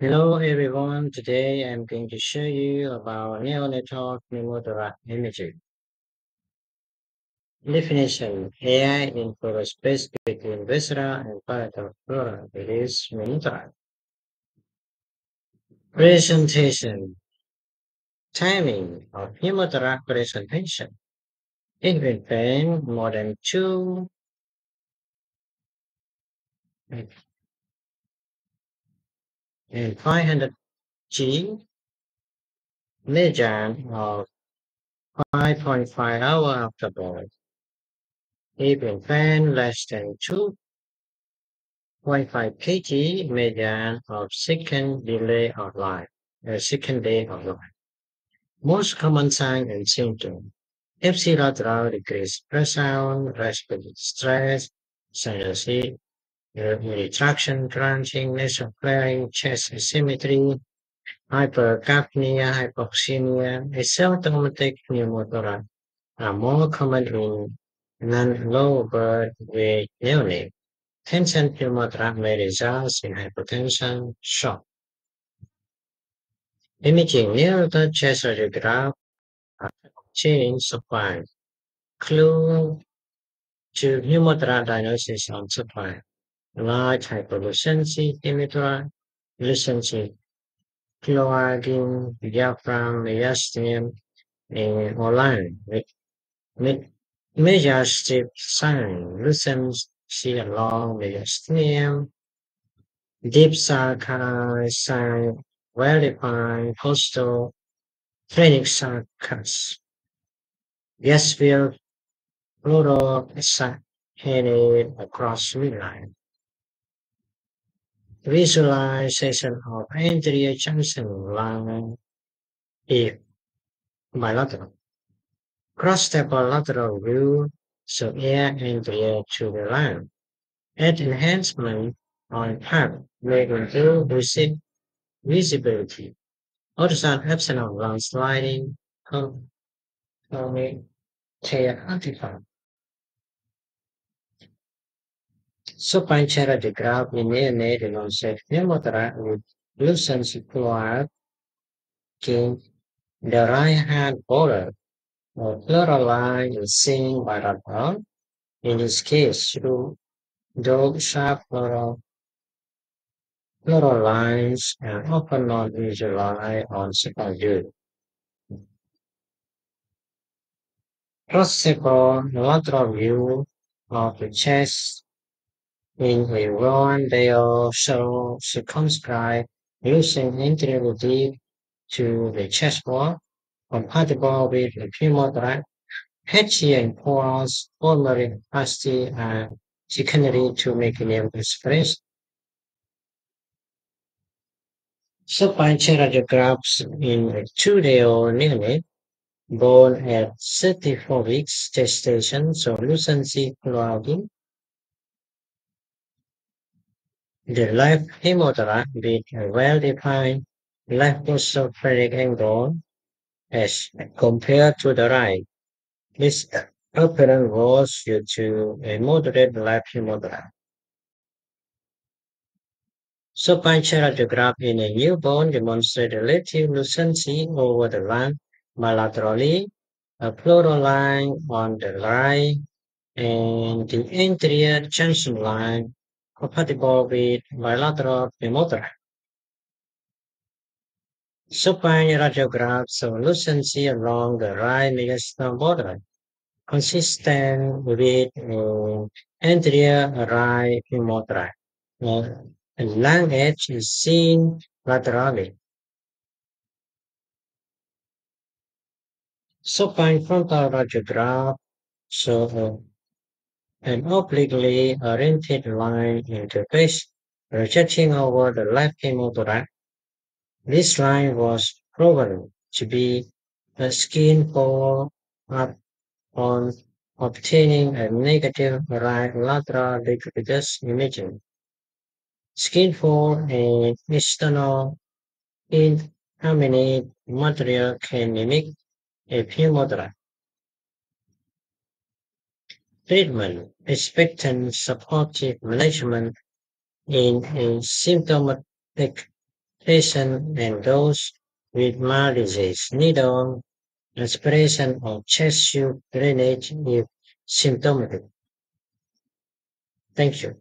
Hello everyone, today I'm going to show you about neonatal pneumothorax imaging. Definition AI in space between viscera and parietal pleura. It is pneumothorax. Presentation Timing of pneumothorax presentation. Infant pain more than 2 and 500 G. Lesion of 5.5 hour after birth. Even pain less than 2 0.5 kg median of second delay of life, eh, a second day of life. Most common signs and symptoms. Ipsilateral decreased pressure, respiratory stress, sinus retraction, grunting, nasal flaring, chest asymmetry, hypercapnia, hypoxemia, asymptomatic pneumothorax are more common in non-low birth weight neonates. Tension pneumothorax may result in hypotension, shock. Imaging neonatal chest radiograph change supply. Clue to pneumothorax diagnosis on supine. Large hyperlucency pneumothorax, lucency, cloaking, diaphragm, mediastinum, and online with, major strip sign, lucency along mediastinum, deep sulcus, sign, well-defined postal phrenic sarcas. Gasville fluorocyclade across midline. Visualization of anterior junction line if bilateral. Cross-table lateral view so air anterior to the line. Add enhancement on path may improve visibility. Ultrasound epsilon line sliding commutator artifact. Radiograph in neonatal onset pneumothorax with lucency cloud in the right hand border or pleural line is seen bilateral. In this case, through dog sharp pleural, pleural lines and often not visualized on supine view. Cross-sectional lateral view of the chest in a one they also circumscribe using anteriorly to the chest wall, compatible with the pneumothorax, patchy and porous pulmonary capacity and secondary to mechanism expression. Supine radiographs in a two-day-old neonate born at 34 weeks gestation, so lucency clouding. The left hemithorax with a well-defined left costophrenic angle as compared to the right. This apparent was due to a moderate left hemothorax. Supine radiograph in a newborn demonstrate relative lucency over the lung bilaterally, a pleural line on the right, and the anterior junction line compatible with bilateral pneumothorax. Supine radiographs of lucency along the right mediastinal border, consistent with uh, anterior right pneumothorax. Uh, and lung edge is seen laterally. Supine frontal radiograph show an obliquely oriented line interface projecting over the left hemithorax. This line was proven to be a skin fold up on obtaining a negative right lateral decubitus imaging. Skin fold and external inhamminate material can mimic a pneumothorax. Treatment, expectant supportive management in a symptomatic patients and those with mild disease need on aspiration or chest tube drainage if symptomatic. Thank you.